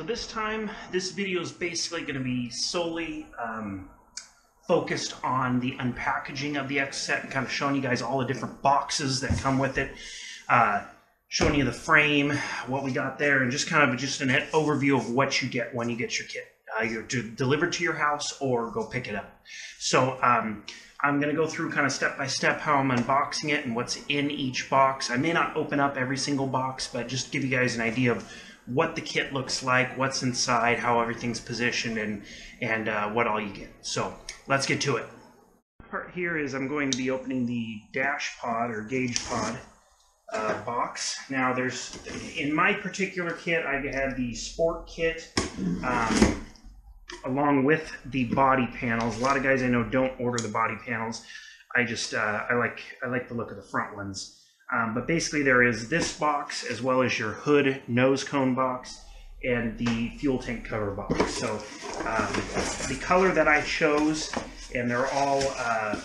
so this time, this video is basically going to be solely um, focused on the unpackaging of the Exocet, and kind of showing you guys all the different boxes that come with it. Uh, showing you the frame, what we got there, and just kind of just an overview of what you get when you get your kit. either you're delivered to your house or go pick it up. So um, I'm going to go through kind of step by step how I'm unboxing it and what's in each box. I may not open up every single box, but just give you guys an idea of what the kit looks like, what's inside, how everything's positioned, and and uh, what all you get. So let's get to it. Part here is I'm going to be opening the dash pod or gauge pod uh, box. Now there's in my particular kit I had the sport kit. Um, along with the body panels. A lot of guys I know don't order the body panels. I just uh, I like I like the look of the front ones. Um, but basically, there is this box as well as your hood nose cone box and the fuel tank cover box. So um, the color that I chose, and they're all uh,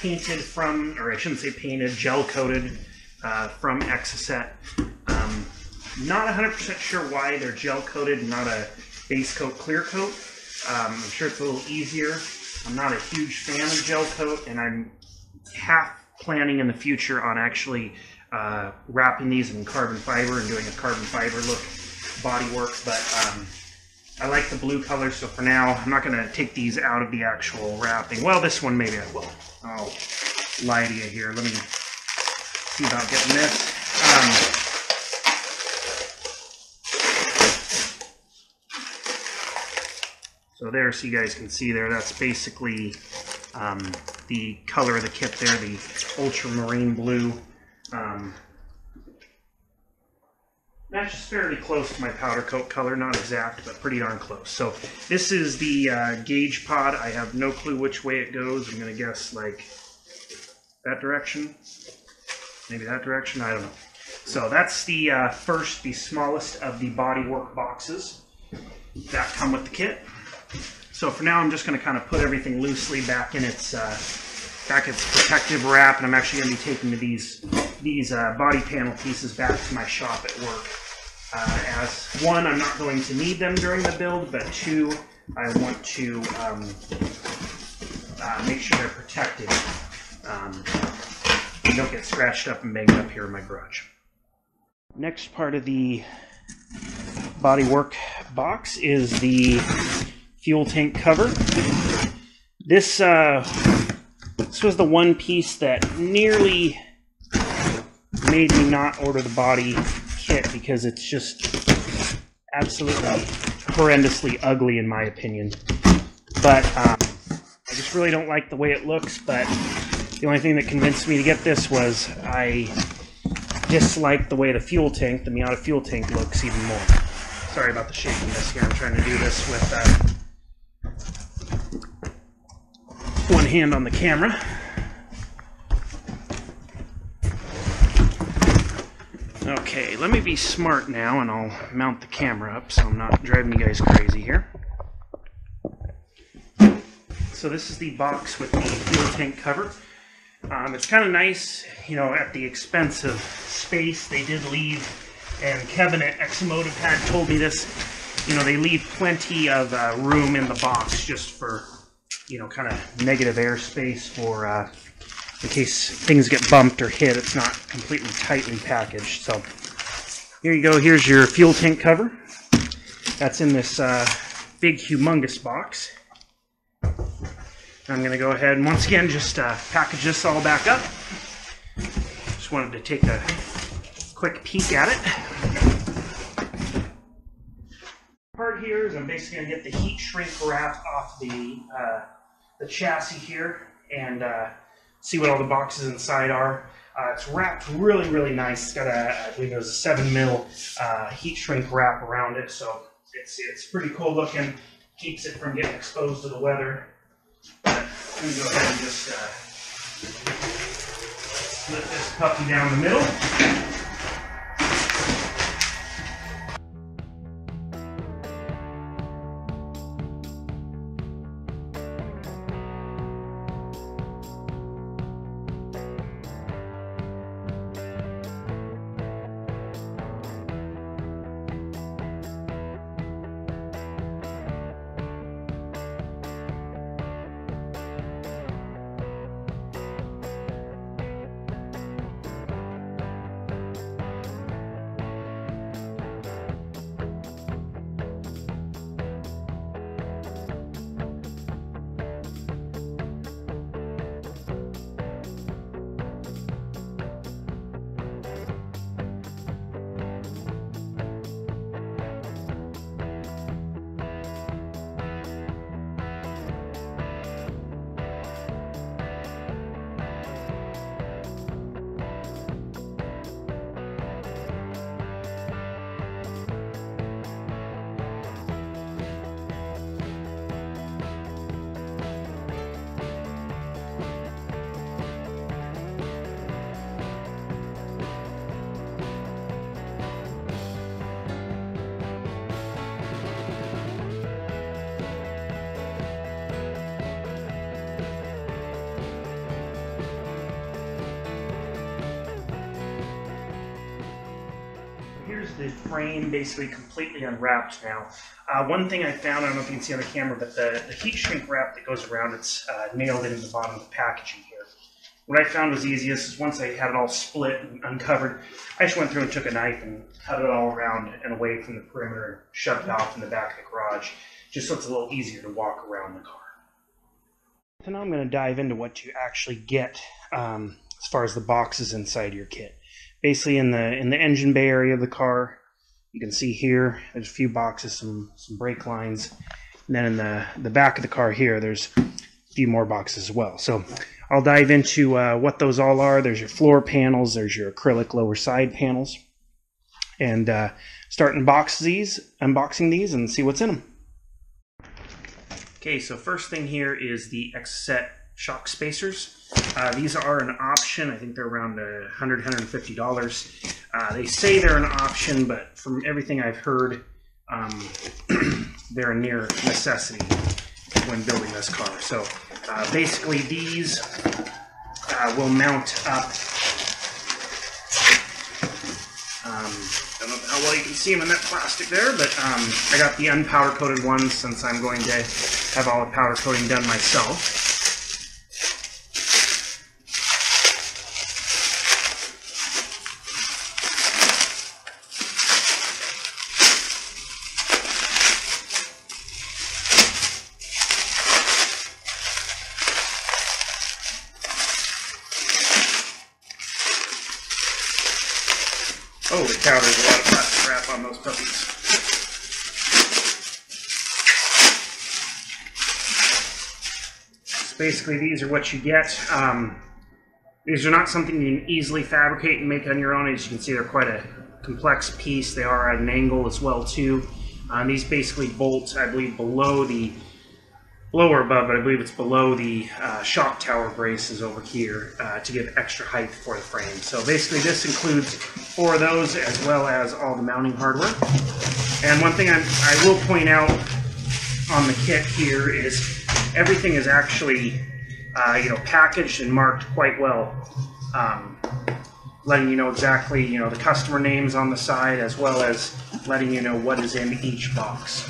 painted from, or I shouldn't say painted, gel coated uh, from Exocet. Um, not 100% sure why they're gel coated, not a base coat clear coat. Um, I'm sure it's a little easier. I'm not a huge fan of gel coat, and I'm half planning in the future on actually uh, wrapping these in carbon fiber and doing a carbon fiber look body work, but um, I like the blue color, so for now, I'm not going to take these out of the actual wrapping. Well, this one maybe I will. I'll lie to you here. Let me see about getting this. Um, so there, so you guys can see there, that's basically um, the color of the kit there, the ultramarine blue. Um, matches fairly close to my powder coat color, not exact, but pretty darn close. So this is the uh, gauge pod. I have no clue which way it goes. I'm going to guess like that direction, maybe that direction, I don't know. So that's the uh, first, the smallest of the bodywork boxes that come with the kit. So for now, I'm just going to kind of put everything loosely back in its uh, back its protective wrap, and I'm actually going to be taking these these uh, body panel pieces back to my shop at work. Uh, as one, I'm not going to need them during the build, but two, I want to um, uh, make sure they're protected. Um, don't get scratched up and banged up here in my garage. Next part of the bodywork box is the fuel tank cover. This uh, this was the one piece that nearly made me not order the body kit because it's just absolutely horrendously ugly in my opinion. But um, I just really don't like the way it looks. But the only thing that convinced me to get this was I dislike the way the fuel tank, the Miata fuel tank, looks even more. Sorry about the shakiness here. I'm trying to do this with uh, one hand on the camera. Okay, let me be smart now and I'll mount the camera up so I'm not driving you guys crazy here. So this is the box with the fuel tank cover. Um, it's kind of nice, you know, at the expense of space they did leave, and Kevin at Exomotive had told me this, you know, they leave plenty of uh, room in the box just for you know, kind of negative airspace for uh, in case things get bumped or hit. It's not completely tightly packaged. So here you go. Here's your fuel tank cover. That's in this uh, big, humongous box. I'm going to go ahead and once again just uh, package this all back up. Just wanted to take a quick peek at it. Part here is I'm basically going to get the heat shrink wrap off the uh, the chassis here and uh, see what all the boxes inside are. Uh, it's wrapped really, really nice. It's got a, I believe it was a seven mil uh, heat shrink wrap around it, so it's it's pretty cool looking. Keeps it from getting exposed to the weather. I'm gonna go ahead and just uh, split this puppy down the middle. The frame basically completely unwrapped now. Uh, one thing I found, I don't know if you can see on the camera, but the, the heat shrink wrap that goes around, it's uh, nailed into the bottom of the packaging here. What I found was easiest is once I had it all split and uncovered, I just went through and took a knife and cut it all around and away from the perimeter and shoved it off in the back of the garage, just so it's a little easier to walk around the car. So now I'm going to dive into what you actually get um, as far as the boxes inside your kit. Basically, in the in the engine bay area of the car, you can see here there's a few boxes, some some brake lines, and then in the the back of the car here, there's a few more boxes as well. So I'll dive into uh, what those all are. There's your floor panels, there's your acrylic lower side panels, and uh, start unbox these, unboxing these, and see what's in them. Okay, so first thing here is the Exocet shock spacers. Uh, these are an option. I think they're around $100, $150. Uh, they say they're an option, but from everything I've heard, um, they're a near necessity when building this car. So uh, basically these uh, will mount up. Um, don't know how well you can see them in that plastic there, but um, I got the unpowder coated ones since I'm going to have all the powder coating done myself. Holy cow, there's a lot of plastic wrap on those puppies. So basically, these are what you get. Um, these are not something you can easily fabricate and make on your own. As you can see, they're quite a complex piece. They are at an angle as well, too. Um, these basically bolt, I believe, below the lower above, but I believe it's below the uh, shock tower braces over here uh, to give extra height for the frame. So basically this includes four of those as well as all the mounting hardware. And one thing I, I will point out on the kit here is everything is actually uh, you know packaged and marked quite well. Um, letting you know exactly, you know, the customer names on the side as well as letting you know what is in each box.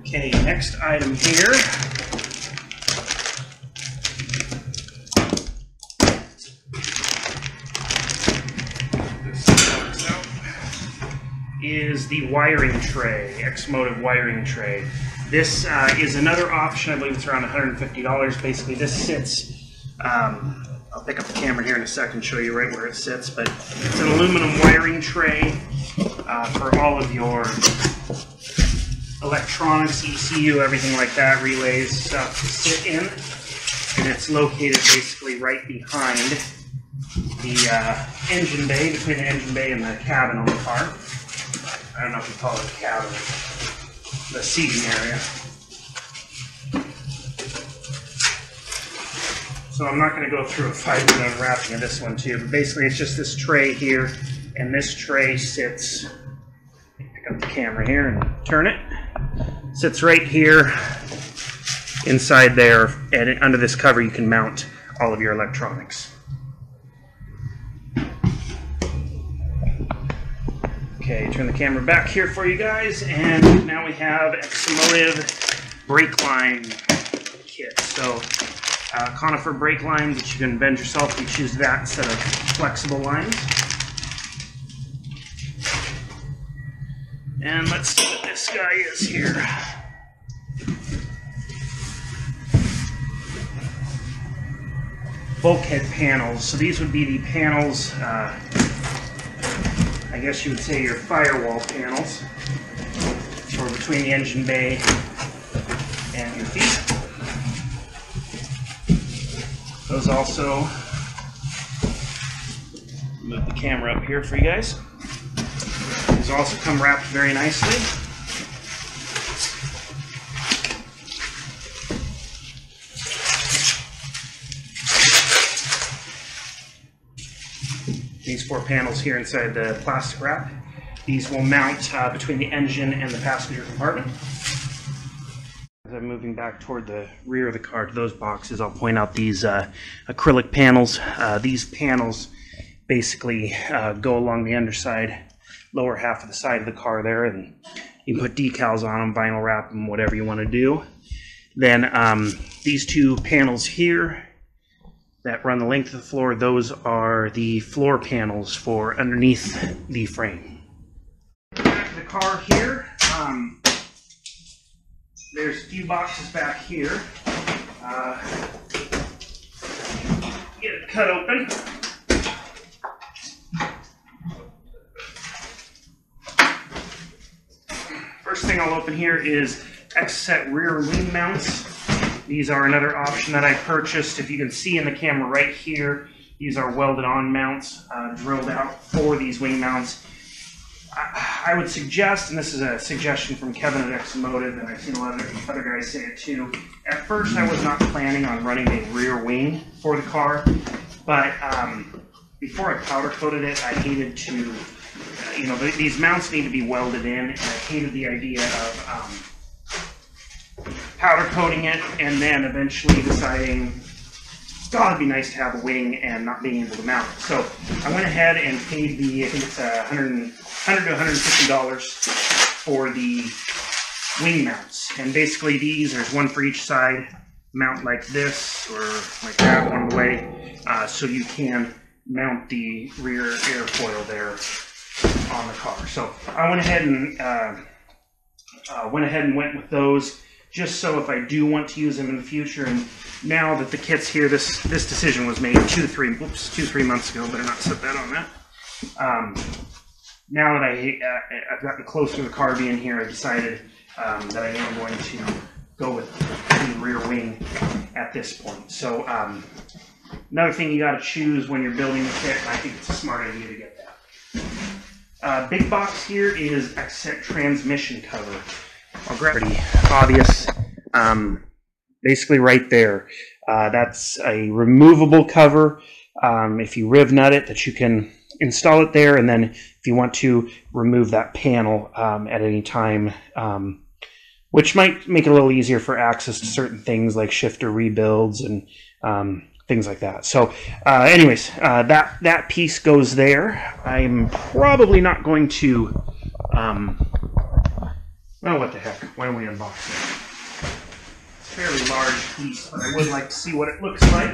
Okay, next item here. Is the wiring tray, Exomotive wiring tray. This uh, is another option. I believe it's around $150. Basically, this sits. Um, I'll pick up the camera here in a second, and show you right where it sits. But it's an aluminum wiring tray uh, for all of your electronics, ECU, everything like that, relays, stuff to sit in. And it's located basically right behind the uh, engine bay, between the engine bay and the cabin on the car. I don't know if you call it a cabin, the seating area. So I'm not going to go through a five minute unwrapping of this one too, but basically it's just this tray here, and this tray sits, pick up the camera here and turn it sits right here inside there and under this cover you can mount all of your electronics. Okay, turn the camera back here for you guys and now we have Exomotive brake line kit. So uh, Cunifer brake lines that you can bend yourself. You choose that instead of flexible lines. And let's see what this guy is here. Bulkhead panels. So these would be the panels, uh, I guess you would say your firewall panels, for between the engine bay and your feet. Those also, move the camera up here for you guys. These also come wrapped very nicely. Four panels here inside the plastic wrap. These will mount uh, between the engine and the passenger compartment. As I'm moving back toward the rear of the car to those boxes, I'll point out these uh, acrylic panels. Uh, these panels basically uh, go along the underside, lower half of the side of the car there, and you can put decals on them, vinyl wrap them, whatever you want to do. Then um, these two panels here that run the length of the floor, those are the floor panels for underneath the frame. Back to the car here. Um, there's a few boxes back here. Uh, get it cut open. First thing I'll open here is Exocet rear wing mounts. These are another option that I purchased. If you can see in the camera right here, these are welded on mounts, uh, drilled out for these wing mounts. I, I would suggest, and this is a suggestion from Kevin at Exomotive, and I've seen a lot of other guys say it too. At first, I was not planning on running a rear wing for the car, but um, before I powder coated it, I hated to, you know, these mounts need to be welded in, and I hated the idea of um, powder coating it and then eventually deciding, God, it'd be nice to have a wing and not being able to mount it. So I went ahead and paid the, I think it's hundred, and- hundred to hundred and fifty dollars for the wing mounts. And basically these, there's one for each side, mount like this or like that one way, uh, so you can mount the rear airfoil there on the car. So I went ahead and uh, uh, went ahead and went with those just so if I do want to use them in the future. And now that the kit's here, this this decision was made two three, whoops, two three months ago. Better not set that on that. Um, now that I uh, I've gotten closer to the car being here, I decided um, that I am going to go with the rear wing at this point. So um, another thing you got to choose when you're building the kit, I think it's a smart idea to get that. Uh, big box here is Exocet transmission cover. Pretty obvious. Um, basically, right there. Uh, that's a removable cover. Um, if you riv nut it, that you can install it there, and then if you want to remove that panel um, at any time, um, which might make it a little easier for access to certain things like shifter rebuilds and um, things like that. So, uh, anyways, uh, that that piece goes there. I'm probably not going to. Well, what the heck? Why don't we unbox it? It's a fairly large piece, but I would like to see what it looks like.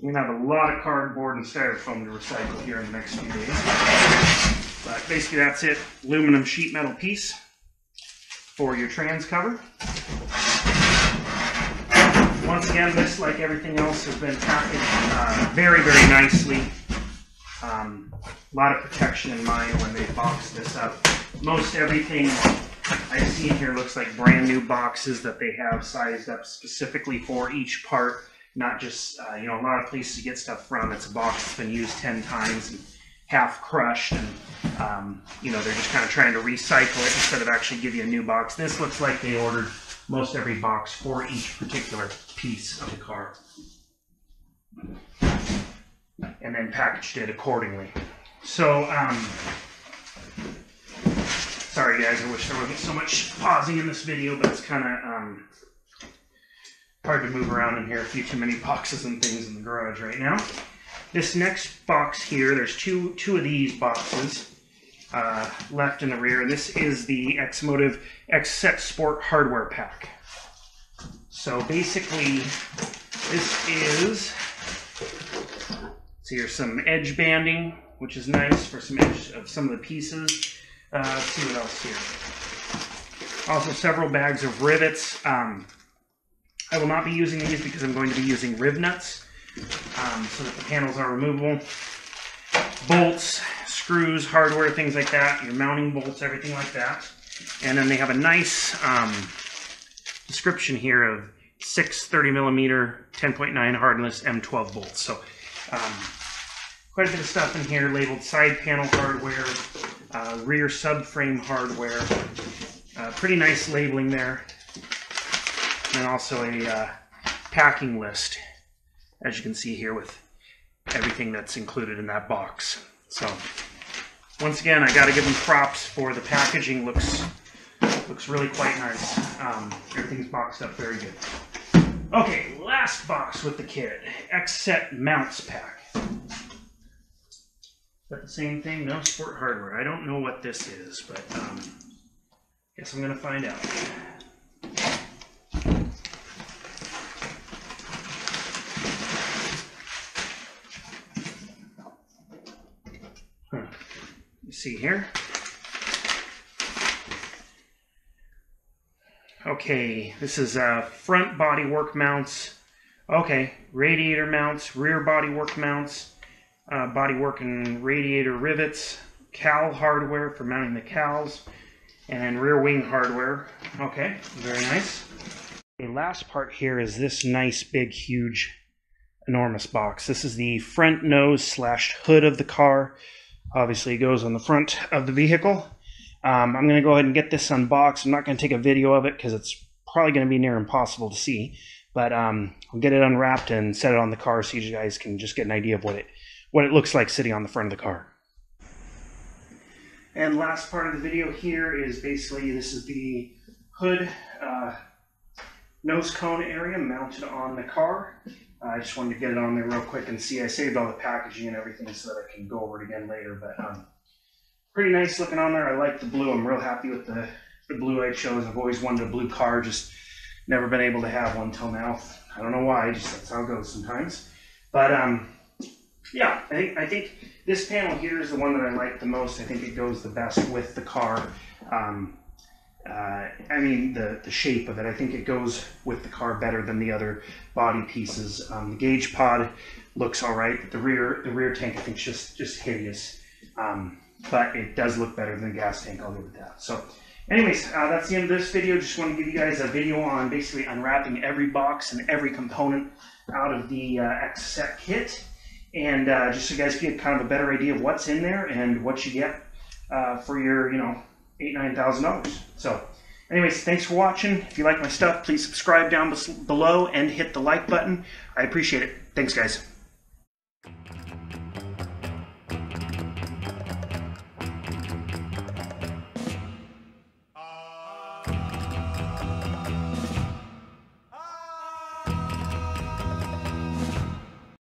We're gonna have a lot of cardboard and styrofoam to recycle here in the next few days. But basically, that's it. Aluminum sheet metal piece for your trans cover. Once again, this, like everything else, has been packaged uh, very, very nicely. Um, a lot of protection in mind when they box this up. Most everything I've seen here looks like brand new boxes that they have sized up specifically for each part. Not just, uh, you know, a lot of places you get stuff from, it's a box that's been used 10 times and half crushed, and, um, you know, they're just kind of trying to recycle it instead of actually give you a new box. This looks like they ordered most every box for each particular piece of the car and then packaged it accordingly. So, um, sorry guys, I wish there wasn't so much pausing in this video, but it's kind of um, hard to move around in here. A few too many boxes and things in the garage right now. This next box here, there's two two of these boxes uh, left in the rear. This is the Exomotive Exocet Sport hardware pack. So basically, this is so here's some edge banding, which is nice for some edge of some of the pieces. Uh, let's see what else here. Also, several bags of rivets. Um, I will not be using these because I'm going to be using riv nuts um, so that the panels are removable. Bolts, screws, hardware, things like that. Your mounting bolts, everything like that. And then they have a nice um, description here of six 30 millimeter 10.9 hardness M12 bolts. So um, quite a bit of stuff in here labeled side panel hardware, uh, rear subframe hardware. Uh, pretty nice labeling there. And also a uh, packing list, as you can see here, with everything that's included in that box. So once again, I got to give them props for the packaging. looks looks really quite nice. Um, everything's boxed up very good. Okay, last box with the kit. Exocet mounts pack. Is that the same thing? No sport hardware. I don't know what this is, but um, guess I'm gonna find out. See here. Okay, this is uh, front body work mounts. Okay, radiator mounts, rear body work mounts, uh, body work and radiator rivets, cowl hardware for mounting the cowls, and then rear wing hardware. Okay, very nice. The last part here is this nice, big, huge, enormous box. This is the front nose slash hood of the car. Obviously, it goes on the front of the vehicle. Um, I'm going to go ahead and get this unboxed. I'm not going to take a video of it because it's probably going to be near impossible to see. But um, I'll get it unwrapped and set it on the car so you guys can just get an idea of what it what it looks like sitting on the front of the car. And last part of the video here is basically this is the hood uh, nose cone area mounted on the car. Uh, I just wanted to get it on there real quick and see. I saved all the packaging and everything so that I can go over it again later. But um, pretty nice looking on there. I like the blue. I'm real happy with the, the blue I chose. I've always wanted a blue car, just never been able to have one till now. I don't know why, just that's how it goes sometimes. But um, yeah, I think I think this panel here is the one that I like the most. I think it goes the best with the car. Um, uh, I mean the the shape of it. I think it goes with the car better than the other body pieces. Um, the gauge pod looks all right, but the rear the rear tank I think is just just hideous. Um, but it does look better than the gas tank, I'll give it that. So anyways, uh, that's the end of this video. Just want to give you guys a video on basically unwrapping every box and every component out of the uh, Exocet kit. And uh, just so you guys get kind of a better idea of what's in there and what you get uh, for your, you know, eight, nine thousand dollars. So anyways, thanks for watching. If you like my stuff, please subscribe down below and hit the like button. I appreciate it. Thanks, guys.